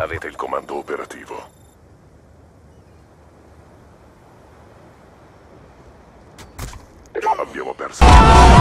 Avete il comando operativo. Abbiamo perso.